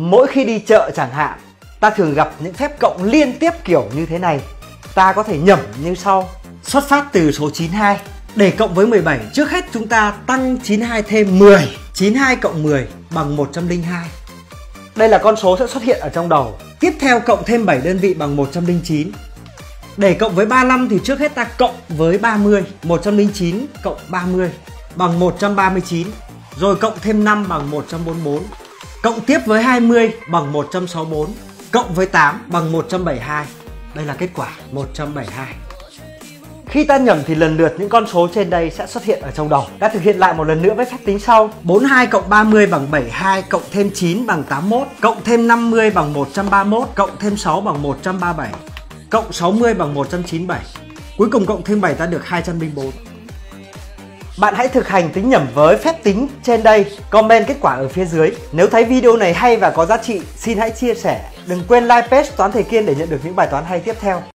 Mỗi khi đi chợ chẳng hạn, ta thường gặp những phép cộng liên tiếp kiểu như thế này. Ta có thể nhẩm như sau. Xuất phát từ số 92 để cộng với 17, trước hết chúng ta tăng 92 thêm 10. 92 cộng 10 bằng 102. Đây là con số sẽ xuất hiện ở trong đầu. Tiếp theo cộng thêm 7 đơn vị bằng 109. Để cộng với 35 thì trước hết ta cộng với 30. 109 cộng 30 bằng 139. Rồi cộng thêm 5 bằng 144. Cộng tiếp với 20 bằng 164. Cộng với 8 bằng 172. Đây là kết quả 172. Khi ta nhẩm thì lần lượt những con số trên đây sẽ xuất hiện ở trong đầu. Ta thực hiện lại một lần nữa với phép tính sau. 42 cộng 30 bằng 72, cộng thêm 9 bằng 81, cộng thêm 50 bằng 131, cộng thêm 6 bằng 137, cộng 60 bằng 197. Cuối cùng cộng thêm 7 ta được 204. Bạn hãy thực hành tính nhẩm với phép tính trên đây, comment kết quả ở phía dưới. Nếu thấy video này hay và có giá trị, xin hãy chia sẻ. Đừng quên like page Toán Thầy Kiên để nhận được những bài toán hay tiếp theo.